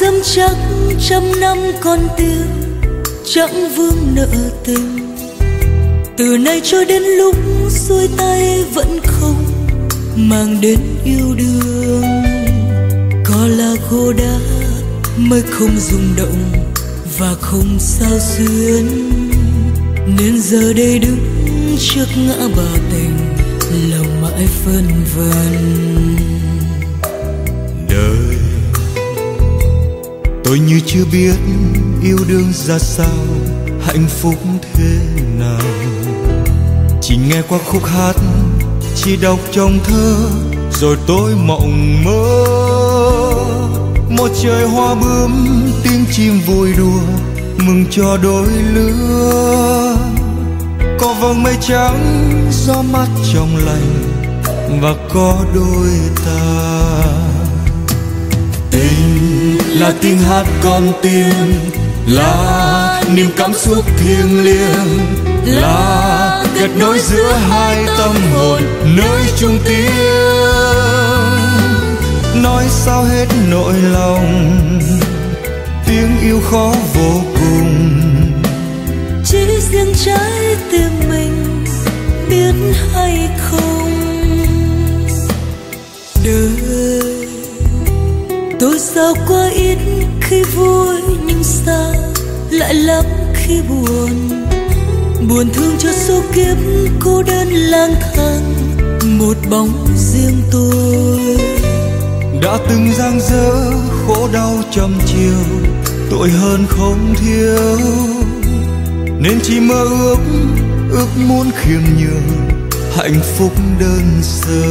dâm chắc trăm năm con tim chẳng vương nợ tình. Từ nay cho đến lúc xuôi tay vẫn không mang đến yêu đương. Có là khô đá mới không rung động và không sao xuyến. Nên giờ đây đứng trước ngã bà tình, lòng mãi phân vân chưa biết yêu đương ra sao, hạnh phúc thế nào. Chỉ nghe qua khúc hát, chỉ đọc trong thơ, rồi tôi mộng mơ. Một trời hoa bướm, tiếng chim vui đùa, mừng cho đôi lứa. Có vầng mây trắng, gió mát trong lành, và có đôi ta. Tình là tiếng hát con tim, là niềm cảm xúc thiêng liêng, là kết nối giữa hai tâm hồn nơi chung tiếng. Nói sao hết nỗi lòng, tiếng yêu khó vô cùng. Chỉ riêng trái tim mình biết hay không? Tôi sao quá ít khi vui, nhưng sao lại lắm khi buồn. Buồn thương cho số kiếp cô đơn lang thang, một bóng riêng tôi. Đã từng giang dở, khổ đau trăm chiều, tội hơn không thiếu. Nên chỉ mơ ước ước muốn khiêm nhường, hạnh phúc đơn sơ.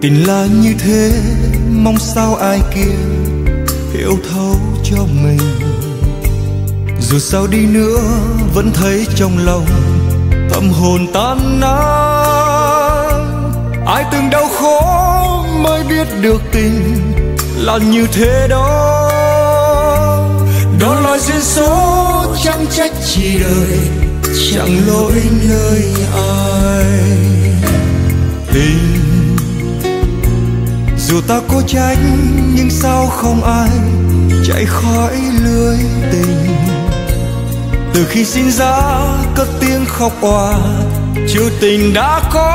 Tình là như thế, mong sao ai kia hiểu thấu cho mình. Dù sao đi nữa, vẫn thấy trong lòng tâm hồn tan nát. Ai từng đau khổ mới biết được tình là như thế đó. Đó là duyên số chẳng trách chỉ đời, chẳng lỗi nơi. Dù ta có tránh nhưng sao không ai chạy khỏi lưới tình? Từ khi sinh ra cất tiếng khóc òa chiều tình đã có.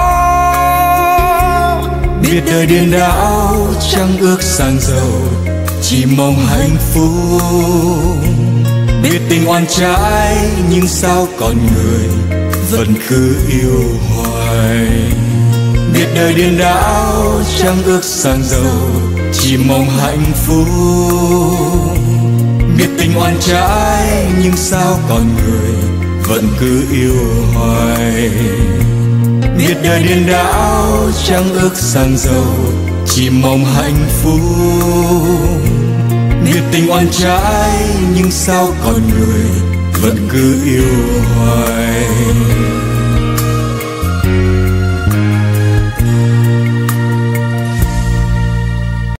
Biết đời điên đảo chẳng ước sang giàu chỉ mong hạnh phúc. Biết tình oan trái nhưng sao còn người vẫn cứ yêu hoài biết đời điên đảo chẳng ước sang giàu, chỉ mong hạnh phúc. Biết tình oan trái, nhưng sao còn người vẫn cứ yêu hoài. Biết đời điên đảo chẳng ước sang giàu, chỉ mong hạnh phúc. Biết tình oan trái, nhưng sao còn người vẫn cứ yêu hoài.